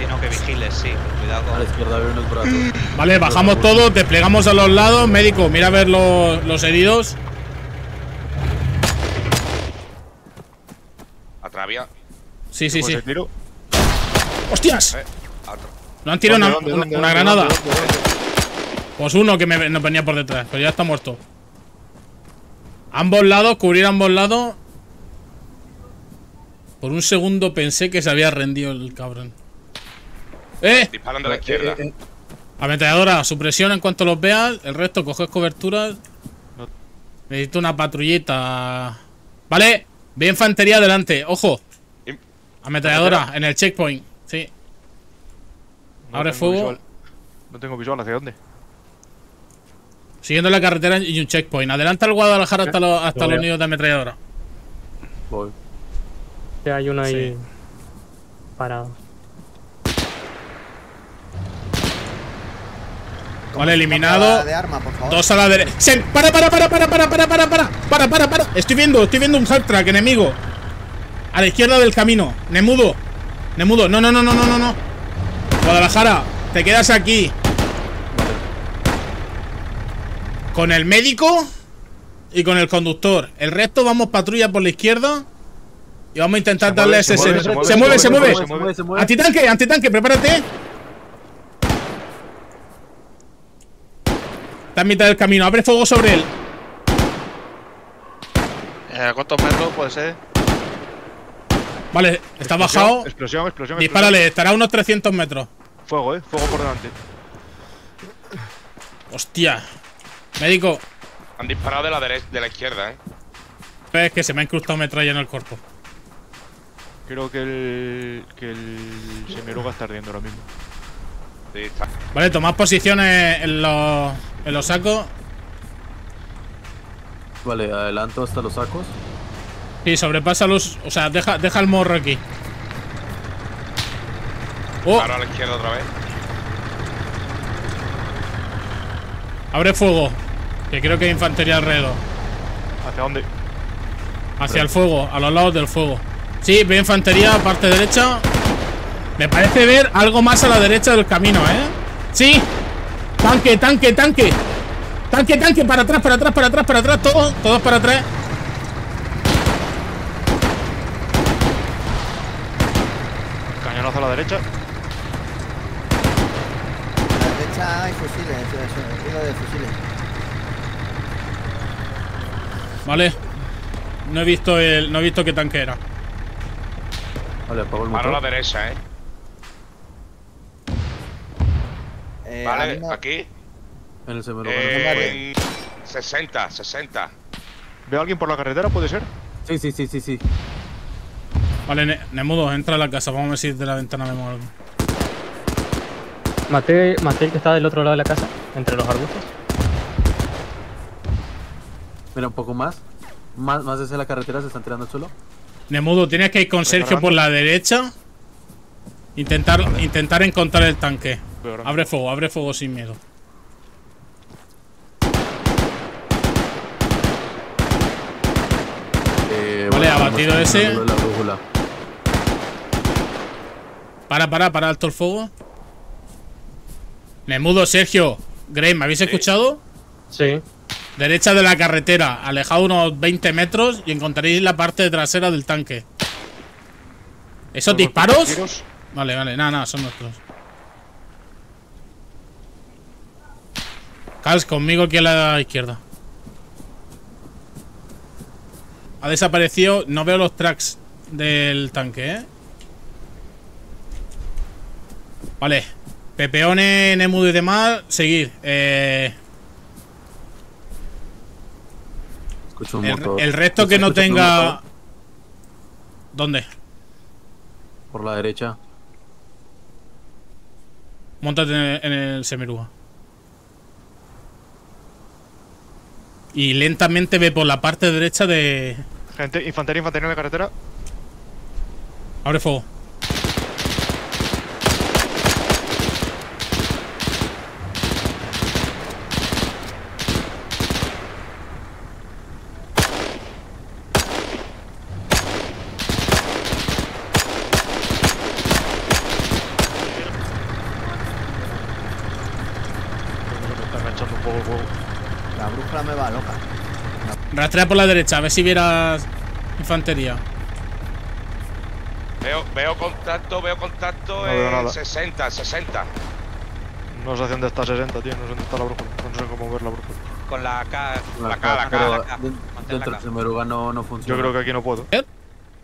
Sino que vigiles, sí. Cuidado A la con... izquierda veo unos brazos. Vale, bajamos todos, desplegamos a los lados. Médico, mira a ver los, los heridos. Atravia. Sí, sí, sí. tiro. ¡Hostias! Eh, ¿No han tirado una, ¿Dónde, dónde, una- una dónde, granada? dónde, dónde, dónde? Pues uno que me, nos venía por detrás, pero ya está muerto. Ambos lados, cubrir ambos lados. Por un segundo pensé que se había rendido el cabrón. ¡Eh! Disparan de la izquierda. Eh, eh, Ametralladora, supresión en cuanto los veas. El resto, coges coberturas. No. Necesito una patrullita. Vale, ve infantería adelante. Ojo. Ametralladora, en el checkpoint. Sí. No Abre fuego. visual. No tengo visual, ¿hacia dónde? Siguiendo la carretera y un checkpoint. Adelanta el Guadalajara hasta, los, hasta los nidos de ametralladora. voy. Ya hay uno ahí Sí. parado. Vale, eliminado. De arma, por favor. Dos a la derecha. ¡Se- ¡Para, para, para, para, para, para, para, para! ¡Para, para, para! Estoy viendo, estoy viendo un hard track enemigo. A la izquierda del camino. Nemudo. Nemudo. No, no, no, no, no, no, no. Guadalajara, te quedas aquí. Con el médico y con el conductor. El resto vamos patrulla por la izquierda. Y vamos a intentar Se darle mueve, ese. Se mueve, se mueve. Antitanque, antitanque, prepárate. Está en mitad del camino. Abre fuego sobre él. Eh, ¿A cuántos metros puede ser? Vale, está Explosión, bajado. Explosión, explosión. Dispárale, estará a unos 300 metros. explosión. Fuego, eh. Fuego por delante. Hostia. Médico, Han disparado de la derecha, de la izquierda, eh. es que se me ha incrustado metralla en el cuerpo. Creo que el. que el. Semiruga está ardiendo ahora mismo. Sí, está. Vale, tomad posiciones en los, en los sacos. Vale, adelanto hasta los sacos. Sí, sobrepasa los. O sea, deja, deja el morro aquí. Oh, Paro a la izquierda otra vez. abre fuego. Que creo que hay infantería alrededor. ¿Hacia dónde? Hacia el fuego, a los lados del fuego. Sí, ve infantería, parte derecha. Me parece ver algo más a la derecha del camino, ¿eh? Sí. Tanque, tanque, tanque. Tanque, tanque, para atrás, para atrás, para atrás, para atrás. Todos, todos para atrás. Cañonazo a la derecha. A la derecha hay fusiles, eso, digo de fusiles. Vale. No he visto el. No he visto qué tanque era. Vale, apago el Paro a la derecha, eh. Eh, Vale, aquí. En el semiruga. Eh, en 60, 60. ¿Veo a alguien por la carretera? ¿Puede ser? Sí, sí, sí, sí, sí. Vale, Ne- Nemudo, entra a la casa. Vamos a ver si de la ventana vemos algo. Maté, maté el que está del otro lado de la casa, entre los arbustos. Mira, un poco más. Más, más hacia la carretera se están tirando al suelo. Nemudo, tienes que ir con Sergio por la derecha. Intentar, intentar encontrar el tanque. Abre fuego, abre fuego sin miedo. Eh, Vale, bueno, abatido ese. tirando La brújula. Para, para, para alto el fuego. Nemudo, Sergio. Grey, ¿me habéis escuchado? Sí. Derecha de la carretera, alejado unos 20 metros y encontraréis la parte trasera del tanque. ¿Esos disparos? Vale, vale, nada, nada, son nuestros. Cals, conmigo aquí a la izquierda. Ha desaparecido. No veo los tracks del tanque, ¿eh? Vale. Pepeone, Nemudo y demás. Seguir. Eh, Escucho un el, motor. el resto que no tenga. ¿Dónde? Por la derecha. Montate en el, en el semiruga. Y lentamente ve por la parte derecha de. Gente, infantería, infantería en la carretera. Abre fuego. poco el juego. La brújula me va loca. Rastrea por la derecha, a ver si vieras infantería. Veo, veo contacto, veo contacto No veo en nada. 60, 60. No sé dónde está 60, tío. No sé dónde está la brújula. No sé cómo ver la brújula. Con la K. La K, la K, la K. den- Mantén dentro la del K. Semeruga no, no Yo funciona. creo que aquí no puedo.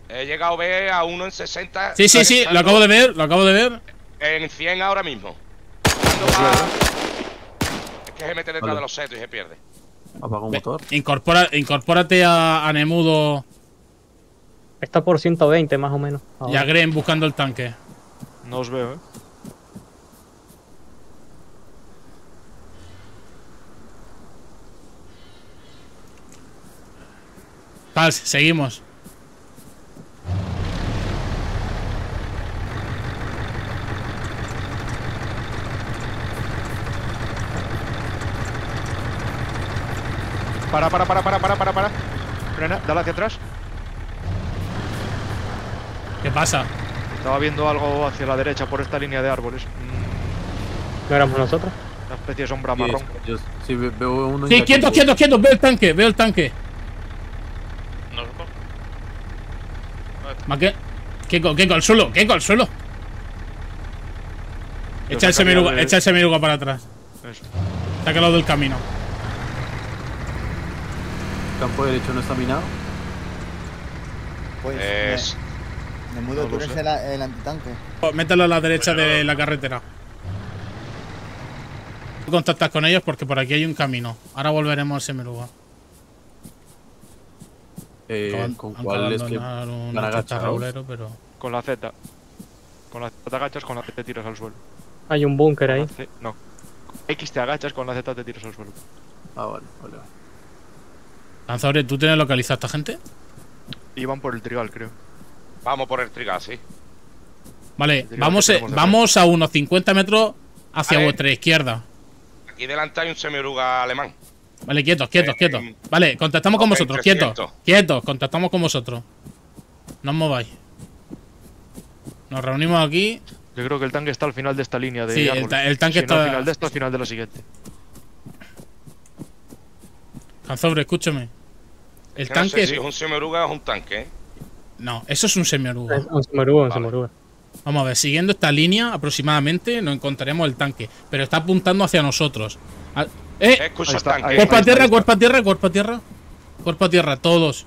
He llegado a ver a uno en 60. Sí, sí, sí, lo acabo de ver, lo acabo de ver. En 100 ahora mismo. Va- Es que se mete detrás Vale. de los setos y se pierde. Apaga un motor. Incorpora, incorpórate a, a Nemudo Está por 120 más o menos. y ahora. a Gren buscando el tanque. No os veo, eh. Pals, seguimos. Para, para, para, para, para, para, para. Frena, dale hacia atrás. ¿Qué pasa? Estaba viendo algo hacia la derecha por esta línea de árboles. Mm, ¿No éramos nosotros? Una especie de sombra Sí, marrón. yo- sí, ve- veo uno Sí, quietos, quietos, quietos, veo el tanque, veo el tanque. Nosotros. Ma, ¿Qué? Keiko, Keiko, al suelo, Keiko, al suelo. Echa el de- echa el semiruga para atrás. Eso. Sácalo del camino. Campo derecho no está minado. Pues. Es. Me, me mudo, no tú eres el, el antitanque. Oh, Mételo a la derecha de la carretera. Contactas con ellos porque por aquí hay un camino. Ahora volveremos al semiruga. Eh, Acaban- ¿Con cuál es que un pero. Con la Z. Con la Z te agachas, con la Z te tiras al suelo. Hay un búnker ahí. C- no. X te agachas, con la Z te tiras al suelo. Ah, vale, vale. Vale. Lanzaure, ¿tú tienes localizada a esta gente? Iban por el trigal, creo. Vamos por el trigal, sí. Vale, vamos, eh, de vamos a unos 50 metros hacia Vale. vuestra izquierda. Aquí delante hay un semiruga alemán. Vale, quietos, quietos, Eh, quietos. em, Vale, contactamos con vosotros, 300. quietos. Quietos, contactamos con vosotros. No os mováis. Nos reunimos aquí. Yo creo que el tanque está al final de esta línea de Sí, el árboles. ta- el tanque Si no está- al final de esta, al final de la siguiente. Canzobre, escúchame. El Que no tanque sé es. si es un semiruga o es un tanque. ¿eh? No, eso es un semioruga. Es Un semoruga, un Vale. semoruga. Vamos a ver, siguiendo esta línea aproximadamente nos encontraremos el tanque. Pero está apuntando hacia nosotros. A- ¡Eh! Escucha Ahí el está, tanque. ahí Cuerpo a tierra, cuerpo a tierra, cuerpo a tierra. Cuerpo a tierra, todos.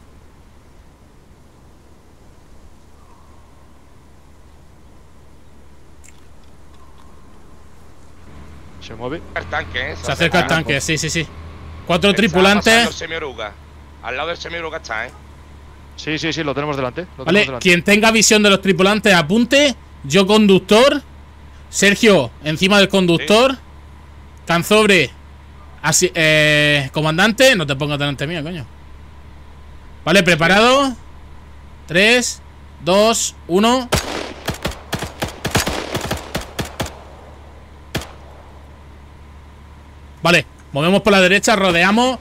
Se mueve. El tanque, ¿eh? Se acerca el tanque, sí, sí, sí. Cuatro tripulantes. Al lado del semiruga está, ¿eh? Sí, sí, sí, lo tenemos delante. Lo Vale, tenemos delante. quien tenga visión de los tripulantes, apunte. Yo conductor. Sergio, encima del conductor. Canzobre, así, eh, comandante. No te pongas delante mío, coño. Vale, preparado. 3, 2, 1. Vale, movemos por la derecha, rodeamos.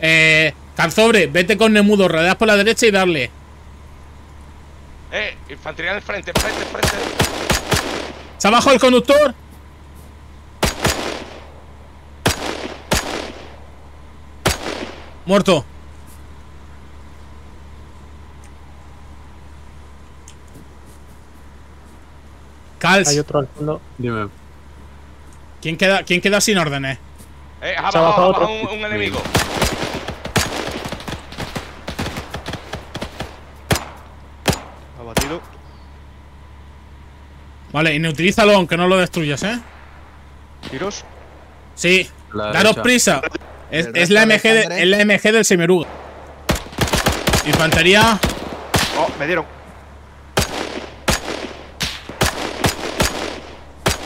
Eh, Canzobre, vete con Nemudo, rodeas por la derecha y darle. Eh, infantería en el frente, frente, frente. ¿Se ha bajado el conductor? Muerto. Cals, Hay otro al fondo. Dime. ¿quién queda, ¿quién queda sin órdenes? Eh, ha Se ha bajado, bajado ha bajado otro. un, un enemigo. Abatido. Vale, inutilízalo aunque no lo destruyas, ¿eh? Tiros. Sí, La daros derecha. prisa. Es, es la MG de- sangre. es la MG del Semeruga. Infantería. Oh, me dieron.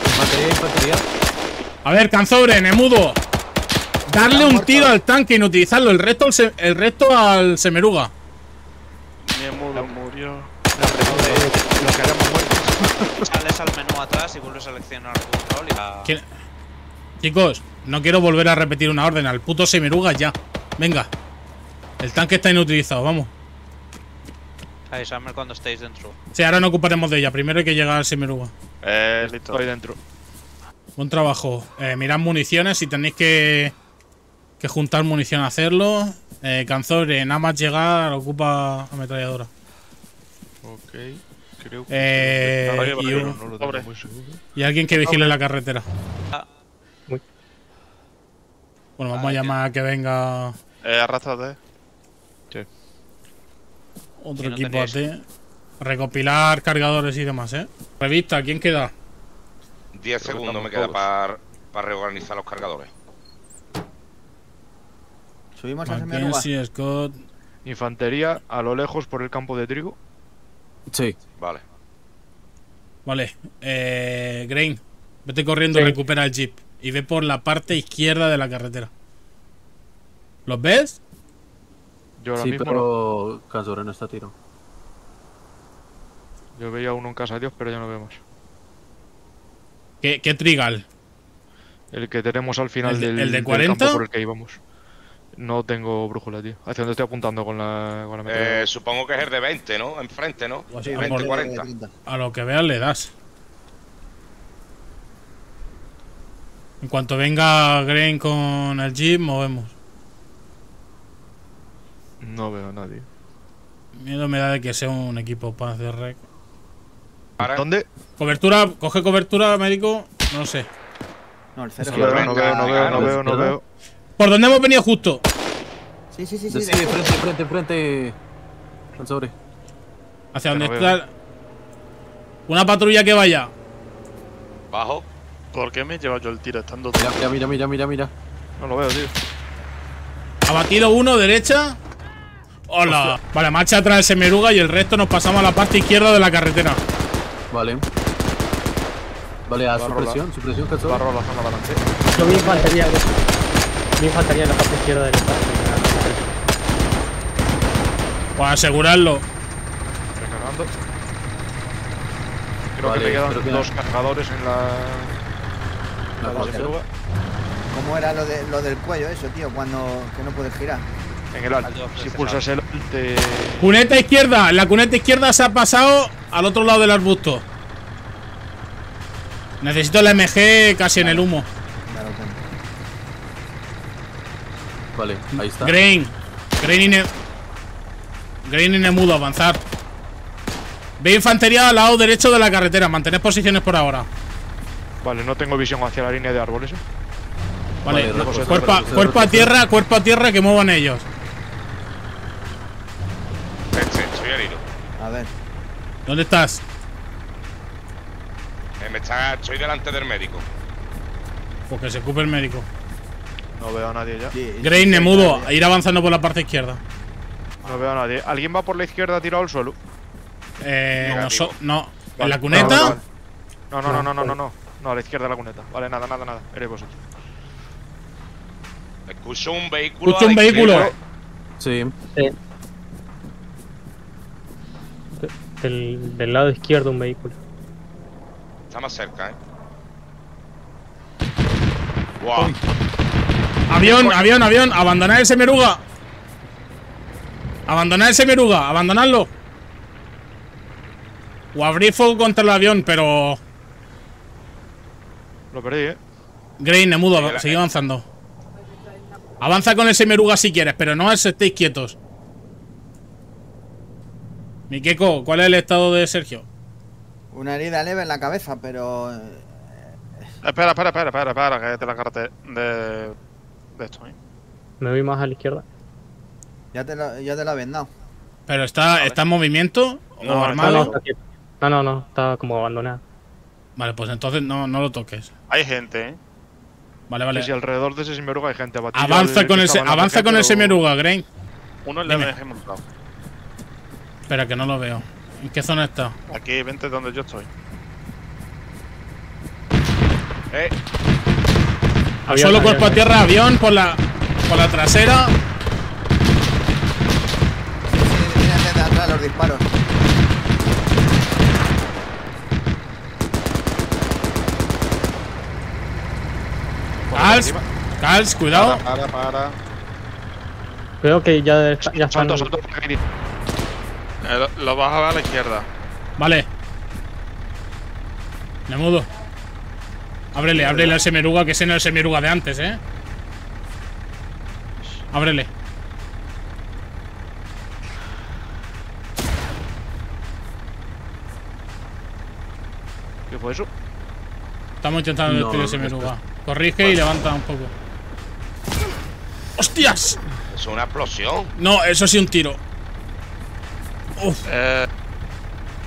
Infantería, infantería. A ver, Canzobre, Nemudo. Darle un muerto. tiro al tanque, inutilizarlo. El resto el resto al Semeruga. Niemudo murió. Lo que hayamos muerto. Atrás y vuelves a seleccionar control y la. ¿Quién- Chicos, no quiero volver a repetir una orden. Al puto Semeruga ya. Venga. El tanque está inutilizado, vamos. Avisadme cuando estéis dentro. Sí, ahora no ocuparemos de ella. Primero hay que llegar al Semeruga. Eh, listo. Estoy dentro. Buen trabajo. Eh, mirad municiones si tenéis que que juntar munición a hacerlo. Eh, Canzore, nada más llegar, ocupa ametralladora. Ok. Creo que. Eh, y un- no lo tengo muy. Y alguien que vigile la carretera. Uy. Bueno, vamos a llamar a que venga Eh, arrastrate. otro Si no equipo tenéis- AT. Recopilar cargadores y demás, ¿eh? Revista, ¿quién queda? 10 Creo que segundos me queda todos. para reorganizar los cargadores. Subimos a Scott. Infantería a lo lejos por el campo de trigo. Sí. Vale. Vale. Eh, Grain, vete corriendo y Sí. recupera el jeep. Y ve por la parte izquierda de la carretera. ¿Los ves? Yo ahora Sí, mismo pero Canzore no está tiro. Yo veía uno en casa de Dios, pero ya no vemos. ¿Qué, qué trigal? El que tenemos al final ¿El de- del, el de del 40? campo por el que íbamos. No tengo brújula, tío. ¿Hacia dónde estoy apuntando con la, con la? Eh, supongo que es el de 20, ¿no? Enfrente, ¿no? Sí, a, 20, por- 40. 30. a lo que veas le das. En cuanto venga Grain con el jeep, movemos. No veo a nadie. Miedo me da de que sea un equipo paz de rec. ¿Dónde? Cobertura, coge cobertura, médico. No sé. No, el cero. No veo, no veo, no veo, no veo. ¿Por dónde hemos venido justo? Sí, sí, sí, Sí, sí. sí, de- frente, frente, frente. Canzore. Hacia Que dónde está. Una patrulla que vaya. bajo. ¿Por qué me he llevado yo el tiro estando Mira, mira, mira, mira, mira, mira. No lo veo, tío. Abatido uno, derecha. Hola. Vale, marcha atrás el Semeruga y el resto nos pasamos a la parte izquierda de la carretera. Vale. Vale, a supresión, supresión, Canzore. Barro la zona delante. Yo vi infantería. Infantería en la parte izquierda del espacio. Pues asegurarlo. Recargando. Creo Vale, que me quedan que- dos cargadores en la. La en la. Semeruga. ¿Cómo era lo, de, lo del cuello eso, tío? Cuando que no puedes girar. En el alt. Si pulsas el alt, te. Cuneta izquierda. La cuneta izquierda se ha pasado al otro lado del arbusto. Necesito la MG casi en el humo. Claro, con- Vale, ahí está. Grain. Grain y, ne Grain y Nemudo, avanzar. Ve infantería al lado derecho de la carretera. Mantened posiciones por ahora. Vale, no tengo visión hacia la línea de árboles. ¿eh? Vale, Vale, cuerpo, a- a tierra, cuerpo a tierra, que muevan ellos. Este, estoy herido. A ver. ¿Dónde estás? Eh, me está, estoy delante del médico. Pues que se ocupe el médico. No veo a nadie ya. Sí, sí, Nemudo, sí, a ir avanzando por la parte izquierda. No veo a nadie. ¿Alguien va por la izquierda tirado al suelo? Eh, no, Negativo. no. ¿En la cuneta? vale, vale. No, no, no, no, no, no, no. No, a la izquierda de la cuneta. Vale, nada, nada, nada. Eres vosotros. Escucho un vehículo. Escucho un vehículo. izquierda. Sí. Del, del lado izquierdo un vehículo. Está más cerca, eh. Wow. Avión, avión, avión. Abandonar el Semeruga. Abandonar el Semeruga. Abandonadlo. O abrir fuego contra el avión, pero. Lo perdí, eh. Grain, Nemudo, Sí, sigue avanzando. Avanza con el Semeruga si quieres, pero no estéis quietos. Mikeko, ¿cuál es el estado de Sergio? Una herida leve en la cabeza, pero. eh, Espera, espera, espera, espera, espera, que te la carte de. De esto, ¿eh? Me voy más a la izquierda. Ya te lo, ya te he vendado. ¿Pero está, está en movimiento? ¿O No, No, armado? no, está quieto. no, no, no, está como abandonada. Vale, pues entonces no, no lo toques. Hay gente, ¿eh? Vale, vale. Sí, alrededor de ese Semeruga hay gente abatida. Avanza con el, se- avanza con el Semeruga, Grain. Uno en la. MG montado. Espera, que no lo veo. ¿En qué zona está? Aquí, vente donde yo estoy. Eh, Avión, Solo avión, cuerpo a avión. tierra, avión por la, por la trasera. Sí, sí, vienen desde atrás los disparos. Cals, Cals, cuidado. Para, para. Creo que ya, está- ya están. Salto, salto. Eh, lo, lo vas a ver a la izquierda. Vale. Nemudo. Ábrele, ábrele al Semeruga, que ese no es el Semeruga de antes, ¿eh? Ábrele. ¿Qué fue eso? Estamos intentando No, destruir ese no, menuga. Corrige y levanta un poco. ¡Hostias! Es una explosión. No, eso sí un tiro. Uf, Eh,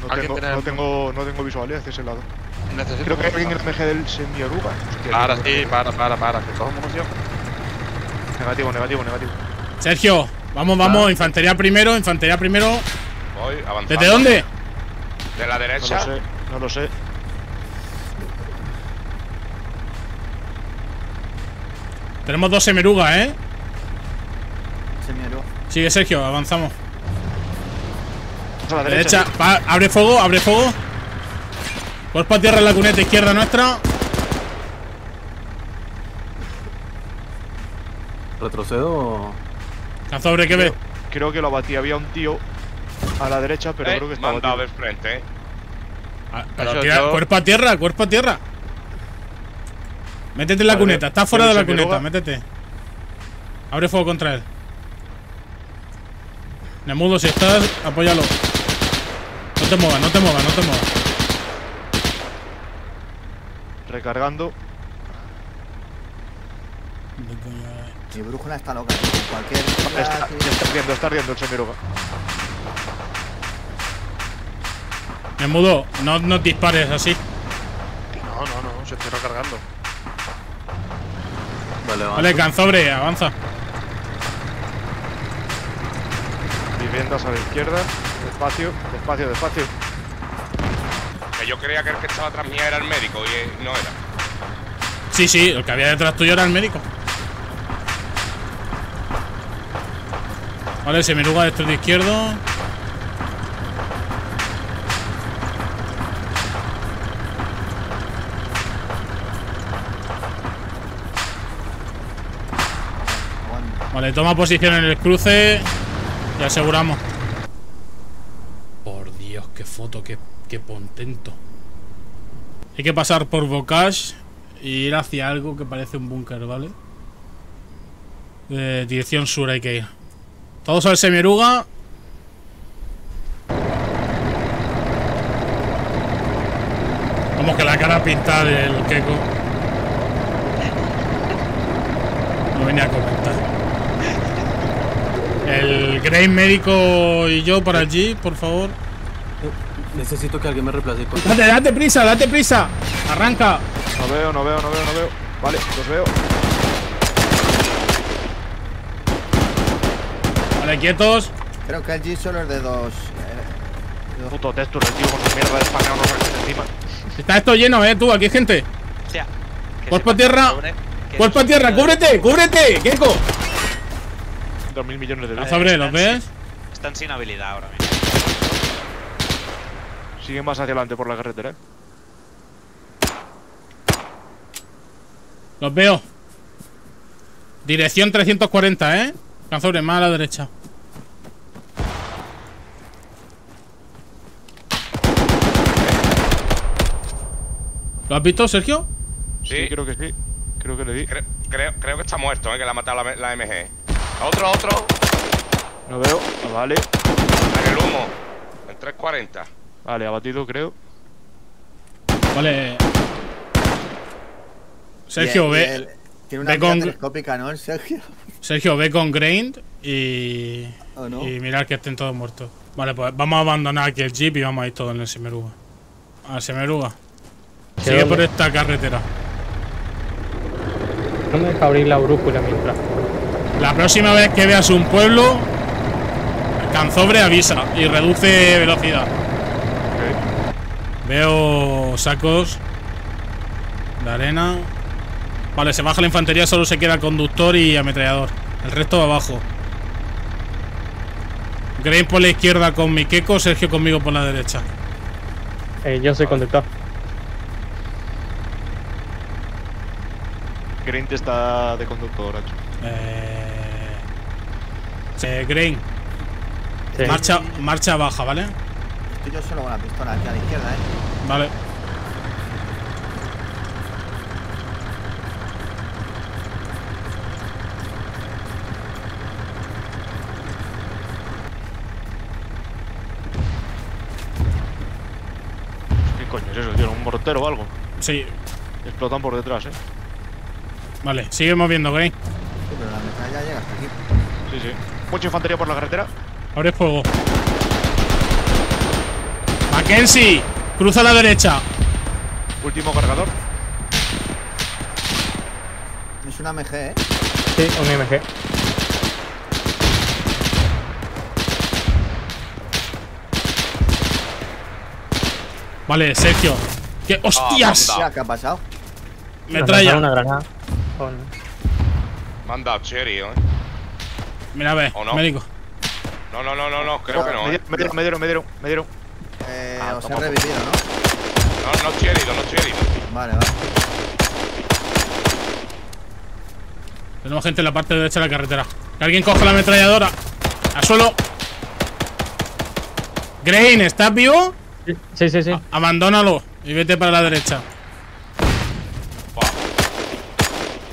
No ¿Alguien tengo, no, tengo, no tengo visuales hacia ese lado. Necesito. Creo que hay alguien en el MG del semi-oruga. Para, sí, para, para, para. Que cojo munición. Negativo, negativo, negativo. Sergio, vamos, vamos. Infantería primero, infantería primero. Voy avanzando. ¿Desde dónde? De la No derecha. lo sé, no lo sé. Tenemos dos semerugas, ¿eh? Semiero. Sigue Sergio, avanzamos. A la derecha. Derecha, va, abre fuego, abre fuego. Cuerpo a tierra en la cuneta izquierda nuestra. ¿Retrocedo o.? Canzobre, ¿qué ve? Creo que lo abatí. Había un tío a la derecha, pero Eh, creo que me estaba han dado abatido. de frente, eh. Ah, Pero Eso tira- yo- cuerpo a tierra, cuerpo a tierra. Métete en la cuneta, está fuera de ¿tienes la cuneta, métete. Abre fuego contra él. Nemudo, si estás, apóyalo. No te muevas, no te muevas, no te muevas. Recargando. Mi brújula está loca. Cualquier. Está, está ardiendo, está ardiendo el semi-oruga. Nemudo, no nos dispares así. No, no, no. Se estoy recargando. Vale, va. Vale, Canzobre, avanza. Viviendas a la izquierda. Despacio, despacio, despacio. Que yo creía que el que estaba atrás mía era el médico y eh, no era. Sí, sí, el que había detrás tuyo era el médico. Vale, semiruga de esto de izquierdo. Vale, toma posición en el cruce y aseguramos. Por Dios, qué foto, qué, qué contento. Hay que pasar por Bocage y ir hacia algo que parece un búnker, ¿vale? Eh, dirección sur hay que ir. Todos al semieruga. Como que la cara pintada del Keko. No venía a comentar. El Grey médico y yo por allí, por favor. Necesito que alguien me reemplace con. Date, date prisa, date prisa. Arranca. No veo, no veo, no veo, no veo. Vale, los veo. Vale, quietos. Creo que el G solo es de dos. eh, Puto texture, tío con su mierda de spamear unos encima. Está esto lleno, eh, tú, aquí hay gente. Hostia. que Cuerpo a tierra. Cuerpo a tierra, cúbrete, cúbrete. Dos mil millones de sobre, ¿los ves? Están sin habilidad ahora mismo. Siguen más hacia adelante por la carretera. eh. Los veo. Dirección 340, eh. Canzobre, más a la derecha. ¿Lo has visto, Sergio? Sí, Sí, creo que sí. Creo que le di. cre- creo, creo que está muerto, eh, que le ha matado la, la MG. Otro, otro. No veo. Ah, vale. En el humo. En 340. Vale, abatido, creo. Vale. Sergio, ve. Tiene una ve con- telescópica, ¿no? El Sergio. Sergio, ve con Grain y. ¿O no? Y mirar que estén todos muertos. Vale, pues vamos a abandonar aquí el jeep y vamos a ir todos en el Semeruga. Al Semeruga. Sigue dónde? por esta carretera. No me deja abrir la brújula mientras. La próxima vez que veas un pueblo, Canzobre avisa y reduce velocidad. Veo sacos de arena. Vale, se baja la infantería, solo se queda conductor y ametrallador. El resto va abajo. Grain por la izquierda con mi Keko, Sergio conmigo por la derecha. Eh, yo soy conductor. Grint está de conductor, Nacho. Eh, eh, Grain, Sí. marcha, marcha baja, ¿vale? Yo solo con la pistola aquí a la izquierda, ¿eh? Vale. ¿Qué coño es eso, tío? ¿Un mortero o algo? Sí. Explotan por detrás, ¿eh? Vale, sigue moviendo, Gray. Sí, pero la metralla llega hasta aquí. Sí, sí. Mucha infantería por la carretera. Abre fuego. Mackenzie, cruza a la derecha. Último cargador. Es una MG, ¿eh? Sí, un MG. Vale, Sergio. ¿Qué? ¡Hostias! Ah, Ya, ¿qué ha pasado? Metralla. lanzaron una granada. Me han dado cherry, ¿eh? Mira, a ver, ¿O no? médico. No, no, no, no, no, creo que no, me, ¿eh? me dieron, me dieron, me dieron, me dieron. Eh, Ah, os he revivido, ¿no? No, no cherry, no cherry. Vale, vale. Tenemos gente en la parte derecha de la carretera. Que alguien coja la ametralladora. Al suelo. Grain, ¿estás vivo? Sí, sí, sí. Abandónalo y vete para la derecha.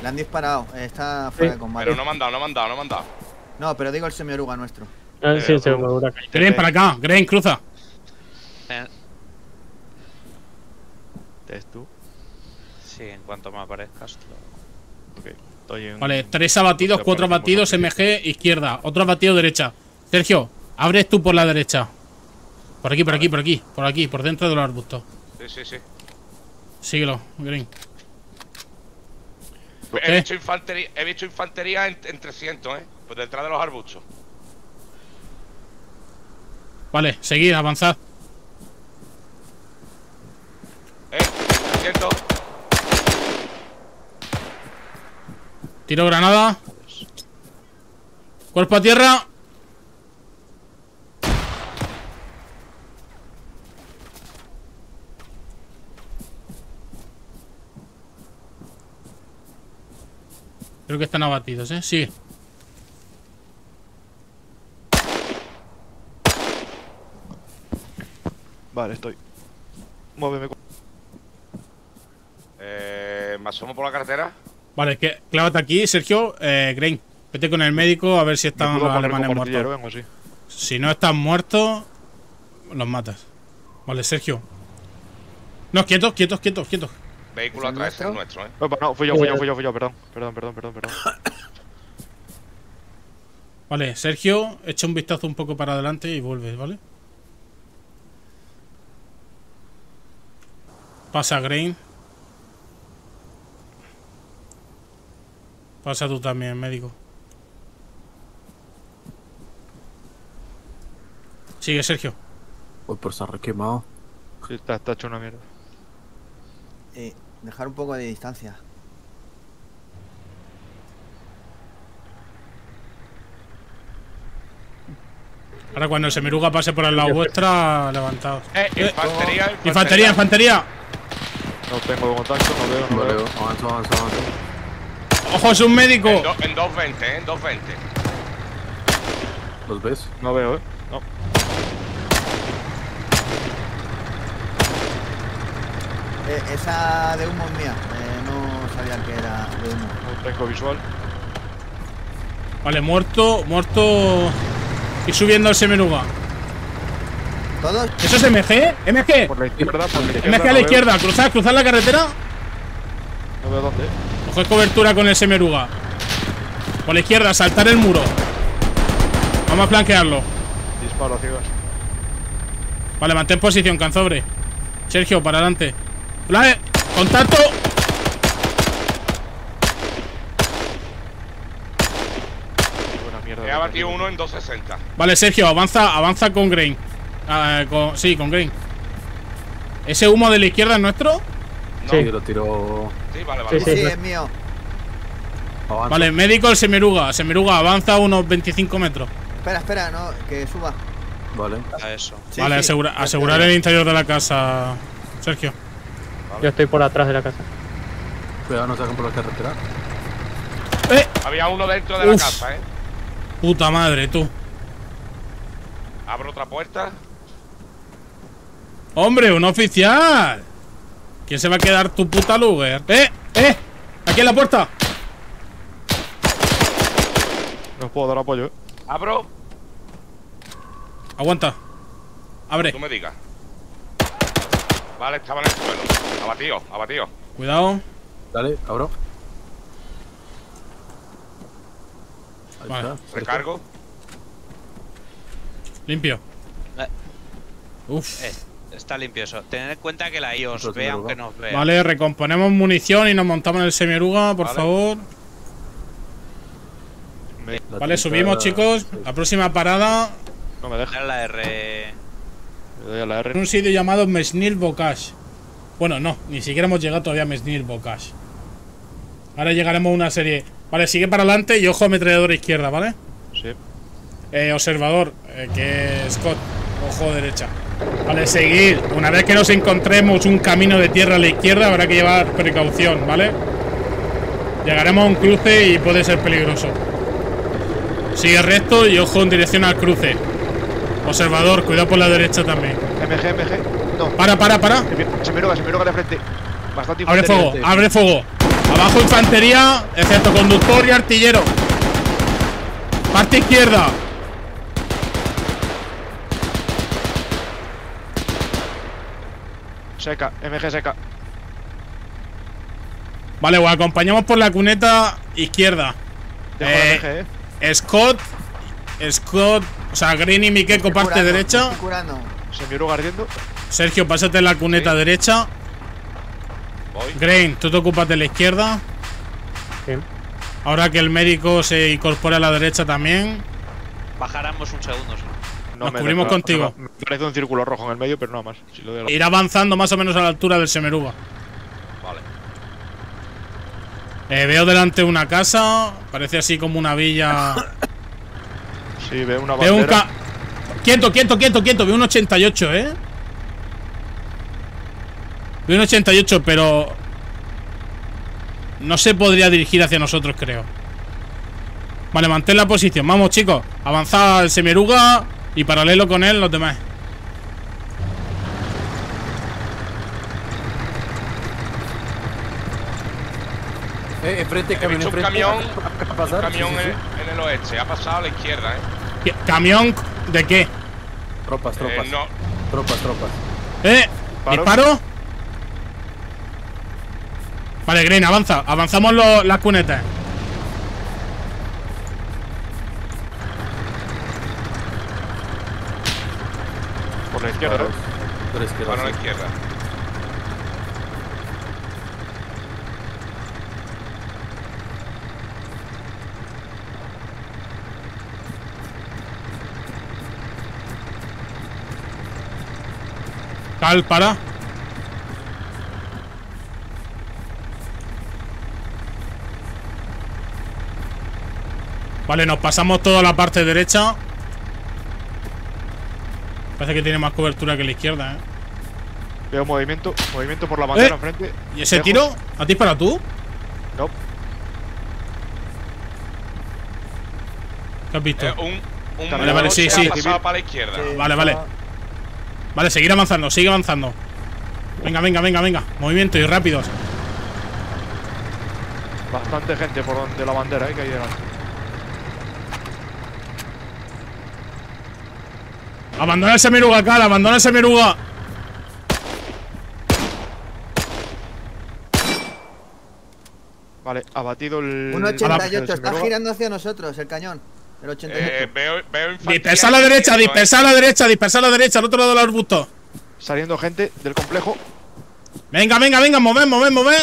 Le han disparado. eh, Está fuera Sí, de combate. Pero no me han dado, no me han dado, no me han dado. No, pero digo el semioruga nuestro. Ah, sí, Eh, me huracan. Grain, para acá. Grain, cruza. Eh, ¿Es tú? sí, en cuanto me aparezcas. lo- Ok. Estoy en. Vale, tres abatidos, cuatro abatidos. MG, izquierda. Otro abatido, derecha. Sergio, abres tú por la derecha. Por aquí, por aquí, por aquí. Por aquí, por dentro de los arbustos. Sí, sí, sí. Síguelo, Green. He visto infantería, he visto infantería en, en 300, ¿eh? Pues detrás de los arbustos. Vale, seguid, avanzad. ¿Eh? 300. Tiro granada. Cuerpo a tierra. Creo que están abatidos, ¿eh? Sí. Vale, estoy. Muéveme. Eh, me asomo por la carretera. Vale, que clávate aquí, Sergio. Eh, Grain, vete con el médico a ver si están los alemanes muertos. vengo, sí. Si no están muertos, los matas. Vale, Sergio. No, quietos, quietos, quietos, quietos. Vehículo ¿Es atrás, es nuestro? nuestro, ¿eh? Opa, no, fui yo, fui yo, fui yo, fui yo, perdón. Perdón, perdón, perdón, perdón. Vale, Sergio, echa un vistazo un poco para adelante y vuelves, ¿vale? Pasa Grain. Pasa tú también, médico. Sigue, Sergio. Voy por estar quemado. Sí, está, está hecho una mierda. Eh, dejar un poco de distancia. Ahora cuando el Semeruga pase por al lado vuestra, levantaos. Eh, Eh, infantería, Infantería, infantería. No tengo contacto, no veo, no veo. avanzo, avanzo, avanzo. Ojo, es un médico. En, do- en 220, ¿eh? En 220. ¿Los ves? No veo, eh. No, Eh, esa de humo es mía. Eh, no sabía que era de humo. no tengo visual. Vale, muerto, muerto. Y subiendo el Semeruga. ¿Todos? ¿Eso es MG? ¿MG? Por la izquierda, por la izquierda. MG a la izquierda, cruzad, cruzad la carretera. No veo dónde. Coger cobertura con el Semeruga. Por la izquierda, saltar el muro. Vamos a flanquearlo. Disparo ciegas. Vale, mantén posición, canzobre. Sergio, para adelante. Vale, contacto. He abatido uno en 260. Vale, Sergio, avanza, avanza con Grain. Ah, con- sí, con Grain. ¿Ese humo de la izquierda es nuestro? No. Sí. Lo tiro. Sí, vale, vale. Sí, Sí, sí. es mío. Vale, médico el Semeruga. Semeruga, avanza unos 25 metros. Espera, espera, no, que suba. Vale. A eso. Sí, vale, sí. asegura- Ya asegurar el interior de la casa, Sergio. Yo estoy por atrás de la casa. Cuidado, no sacan por la carretera. ¡Eh! Había uno dentro de la casa, ¿eh? Puta madre, tú. Abro otra puerta. ¡Hombre, un oficial! ¿Quién se va a quedar tu puta lugar? ¡Eh! ¡Eh! ¡Aquí en la puerta! No os puedo dar apoyo, eh. Abro. Aguanta. Abre. Tú me digas. Vale, estaba en el suelo. Abatido, abatido. Cuidado. Dale, abro. Ahí Vale. está. Recargo. Limpio. Eh. Uf. Eh, está limpio eso. Tened en cuenta que la I os ve aunque nos vea. Vale, recomponemos munición y nos montamos en el semieruga, por Vale. favor. Me- La Vale, tinta- subimos, chicos. La próxima parada no me deja. La R. Le doy a la en R. un sitio llamado Mesnil Bocage. Bueno, no, ni siquiera hemos llegado todavía a Mesnil Bocage. Ahora llegaremos a una serie. Vale, sigue para adelante y ojo ametralladora izquierda, ¿vale? Sí. Eh, observador, eh, que es Scott, ojo derecha. Vale, seguir. Una vez que nos encontremos un camino de tierra a la izquierda, habrá que llevar precaución, ¿vale? Llegaremos a un cruce y puede ser peligroso. Sigue recto y ojo en dirección al cruce. Observador, cuidado por la derecha también. MG, MG. No. Para, para, para. Se me- roga, se me roga de frente. Bastante Abre fuego, abre fuego. Abajo infantería, excepto conductor y artillero. Parte izquierda. Seca, MG seca. Vale, os acompañamos por la cuneta izquierda. Dejo Eh, la MG, eh. Scott, Scott, o sea, Green y Mikeko parte Curando, derecha. ardiendo. Sergio, pásate en la cuneta derecha. Voy. Grain, tú te ocupas de la izquierda. Sí. Ahora que el médico se incorpora a la derecha también. Bajaremos un segundo. sí. No Nos me cubrimos contigo. Me parece un círculo rojo en el medio, pero nada más. Si lo la- Ir avanzando más o menos a la altura del Semeruga. Vale. Eh, veo delante una casa. Parece así como una villa. Sí, veo una Veo un bandera. ca. Quieto, quieto, quieto, quieto. Veo un 88, ¿eh? Veo un 88, pero. No se podría dirigir hacia nosotros, creo. Vale, mantén la posición. Vamos, chicos. Avanza el Semeruga y paralelo con él los demás. Eh, enfrente, He camión visto un enfrente. camión, ¿Va a un pasar? camión Sí, sí, sí. En, en el oeste. Ha pasado a la izquierda, eh. ¿Qué- ¿Camión de qué? Tropas, Eh, tropas. no, Tropas, tropas. ¿Eh? Paro. ¿Disparo? Vale, Green, avanza. Avanzamos lo- las cunetas. Izquierda. Por la izquierda. Cal, para. Vale, nos pasamos toda la parte derecha. Parece que tiene más cobertura que la izquierda, ¿eh? Veo movimiento. Movimiento por la bandera Eh. enfrente. ¿Y ese tiro? ¿A ti para tú? No. ¿Qué has visto? Eh, un un Vale, vale, sí, sí. para la izquierda. Sí, Vale, vale. Vale, seguir avanzando, sigue avanzando. Venga, venga, venga, venga. Movimiento y rápidos. Bastante gente por donde la bandera, ¿eh? Que hay delante. Abandona el semiruga, Cal, abandona el semiruga. Vale, abatido el. Un el 88, está girando hacia nosotros el cañón. El 88. Eh, veo, veo Dispersa a la derecha, dispersa a la derecha, dispersa a la derecha, al otro lado del arbusto. Saliendo gente del complejo. Venga, venga, venga, mover, mover, mover.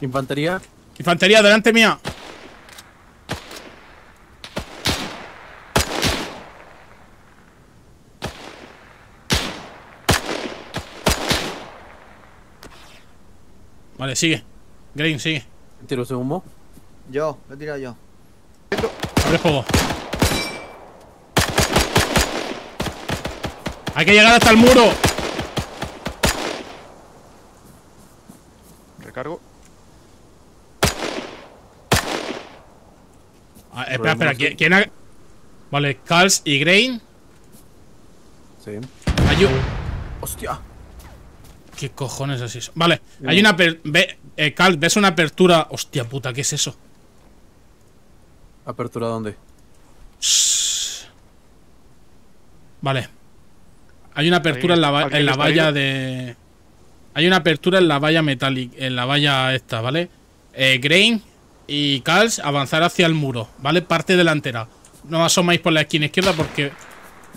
Infantería. Infantería, delante mía. Vale, sigue. Green, sigue. Tiros de humo. Yo, lo he tirado yo. Abre fuego. Hay que llegar hasta el muro. Recargo. Espera, espera. ¿Quién, quién ha...? Vale, Cals y Grain. Sí. Ayu- Hostia. ¿Qué cojones es eso? Vale, hay una... aper- Ve, eh, Cal, ¿ves una apertura? Hostia puta, ¿qué es eso? ¿Apertura dónde? Shh. Vale. Hay una apertura en la, va- ¿Alguien en la valla de. Hay una apertura en la valla metálica. En la valla esta, ¿vale? Eh, Grain y Cals avanzar hacia el muro, ¿vale? Parte delantera. No asomáis por la esquina izquierda porque.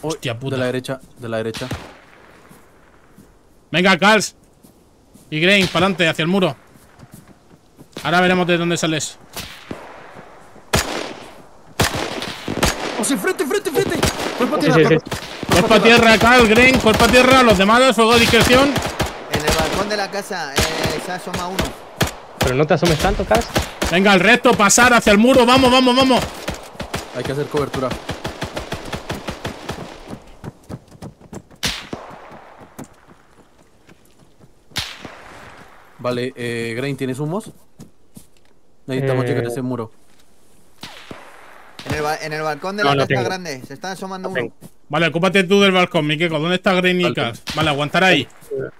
Uy, Hostia puta. De la derecha, de la derecha. Venga, Cals. Y Grain, para adelante, hacia el muro. Ahora veremos de dónde sales. ¡Oh, sí, frente, frente, frente! Cuerpo a Sí, tierra, sí, sí. cuerpo- Cuerpo a tierra, Cal, Grain, cuerpo a tierra, los demás, fuego de discreción. En el balcón de la casa eh, se asoma uno. Pero no te asomes tanto, Cas. Venga, el resto, pasar hacia el muro, vamos, vamos, vamos. Hay que hacer cobertura. Vale, eh, Grain, ¿tienes humos? Necesitamos Eh, llegar a ese muro. En el, en el balcón de No, la no casa tengo. grande. Se está asomando No uno. tengo. Vale, ocúpate tú del balcón, Miqueco. ¿Dónde está Grain y. Cal? Vale, aguantar ahí.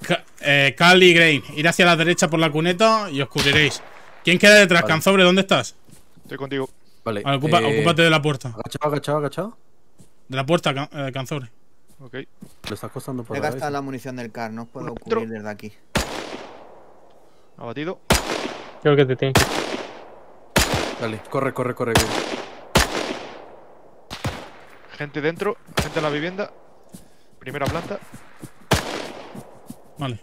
Ca- eh, Cal y Grain. Ir hacia la derecha por la cuneta y os cubriréis. ¿Quién queda detrás? Vale. Canzobre, ¿dónde estás? Estoy contigo. Vale, Vale, ocupa- eh, ocúpate de la puerta. Agachado, agachado, agachado. De la puerta, Can- eh, Canzobre. Ok. Le está costando por He la gastado cabeza. la munición del car. No os puedo cubrir desde aquí. Abatido. Creo que te tienes que. Dale, corre, corre, corre. Gente dentro. Gente en la vivienda. Primera planta. Vale.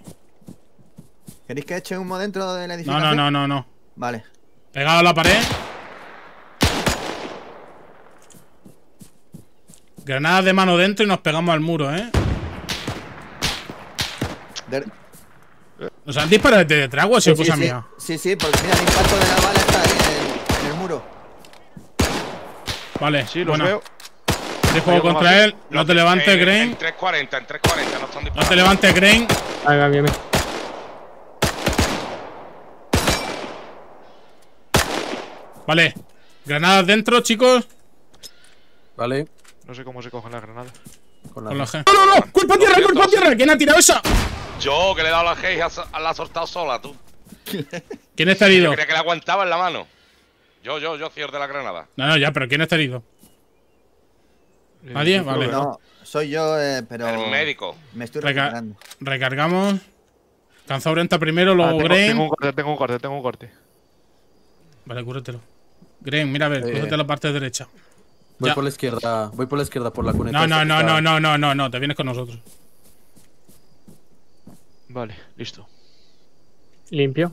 ¿Queréis que eche humo dentro de la No, no, no, no, no. Vale. Pegado a la pared. Granadas de mano dentro y nos pegamos al muro, ¿eh? De- ¿Nos han disparado desde detrás o sido sí, cosa sí, mía? sí, sí, porque mira, el impacto de la bala está ahí en el, en el muro. Vale, Sí, bueno. veo. Te juego contra él. No te levantes, Grain. En 340, en 340, no están No disparando. te levantes, Grain. Venga, bien, bien. Vale. Granadas dentro, chicos. Vale, No sé cómo se cogen las granadas. con la. Con la G. ¡No, no, no! ¡Cuerpo a tierra, cuerpo a tierra! ¿Quién ha tirado esa? Yo, que le he dado la G y la ha soltado sola, tú. ¿Quién está Yo herido? creía que la aguantaba en la mano. Yo, yo, yo, señor de la granada. No, no, ya, pero ¿quién está herido? ¿Nadie? yo Vale. No, soy yo, eh, pero El médico. me estoy Reca- recuperando. Recargamos. Canzaure entra primero, Ah, luego tengo, Grain. tengo un corte, tengo un corte, tengo un corte. Vale, cúratelo. Grain, mira a ver, Eh. cúrate la parte derecha. Voy Ya. por la izquierda, voy por la izquierda, por la cuneta. No, no, no, no, no, no, no, no, te vienes con nosotros. Vale, listo. Limpio.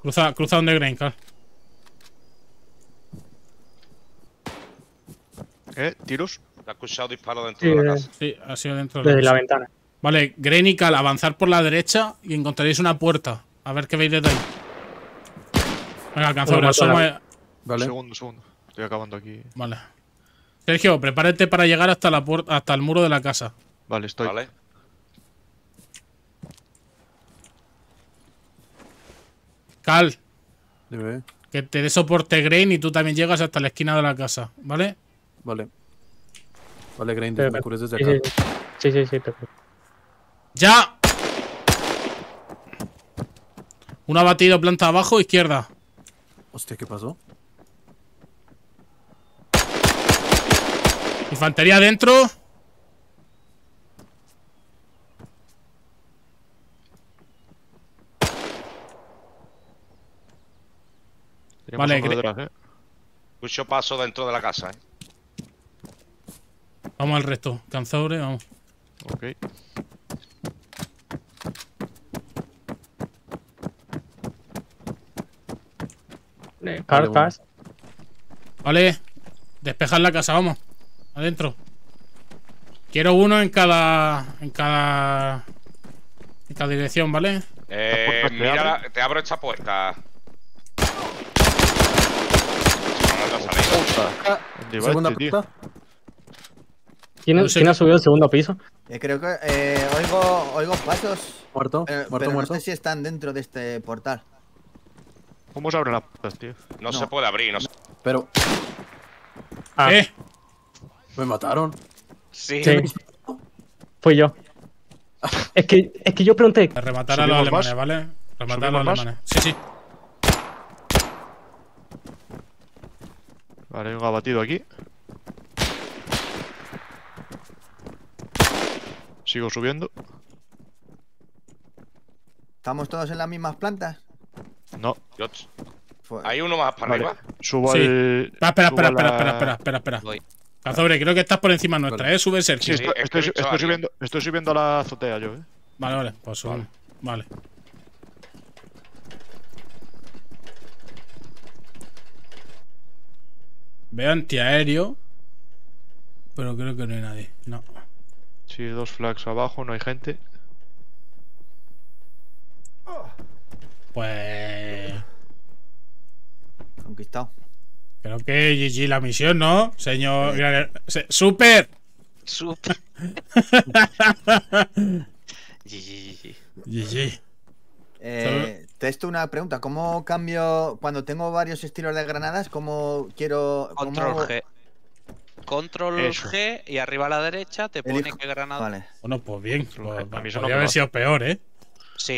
Cruza, cruza donde Grain, Cal. ¿Eh? ¿Tiros? Te ha escuchado disparo dentro Sí, de la casa. Sí, ha sido dentro de desde la casa. ventana. Vale, Grain y Cal, avanzar por la derecha y encontraréis una puerta. A ver qué veis desde ahí. Venga, Canzaure, Uno mato a la- asoma. Vale, Segundo, segundo. Estoy acabando aquí. Vale. Sergio, prepárate para llegar hasta la puerta, hasta el muro de la casa. Vale, estoy. ¿Vale? Cal, dime, que te dé soporte Grain y tú también llegas hasta la esquina de la casa, ¿vale? vale. Vale, Grain, me cures desde acá. sí, sí. Sí, sí, perfecto. ¡Ya! Un abatido planta abajo, izquierda. Hostia, ¿qué pasó? Infantería adentro. Vale, detrás, ¿eh? Escucho paso dentro de la casa, ¿eh? Vamos al resto. Canzaure, vamos. Ok. Vale, Car, bueno. Cas. Vale. Despejar la casa, vamos. Adentro. Quiero uno en cada. En cada. En cada dirección, ¿vale? Eh, mira, te abro esta puerta. No, no te ha salido. ¿Dónde va Segunda este, puerta. ¿Quién, No sé quién qué- ha subido al segundo piso? Eh, creo que eh, oigo, oigo pasos, Muerto, eh, muerto, pero muerto. no sé si están dentro de este portal. ¿Cómo se abren las puertas, tío? No, se puede abrir, no se... Pero... Ah. ¿Eh? ¿Me mataron? Sí. sí. Fui yo. es, que, es que yo pregunté... Rematar a los alemanes, ¿vale? Rematar a los alemanes. Sí, sí. Vale, un abatido aquí. Sigo subiendo. ¿Estamos todos en las mismas plantas? No. Fue- Hay uno más para Vale. arriba. Subo Sí. al. Espera, espera, subo espera, espera, la- espera, espera, espera, espera. Cazobre, creo que estás por encima nuestra, Vale. ¿eh? Sube Sergio. Sí, estoy, subiendo, estoy subiendo a la azotea yo, eh. Vale, vale, pues sube. Vale. Veo antiaéreo. Pero creo que no hay nadie. No. Sí, dos flags abajo, no hay gente. Pues. Conquistado. Creo que GG la misión, ¿no? Señor. se- ¡Super! Super. GG. GG. Eh, te esto una pregunta. ¿Cómo cambio cuando tengo varios estilos de granadas? ¿Cómo quiero. Control G. Control Eso. G y arriba a la derecha te pone Elijo- qué granada. Vale. Bueno, pues bien. Pues, eso no podría haber sido peor, ¿eh? Sí,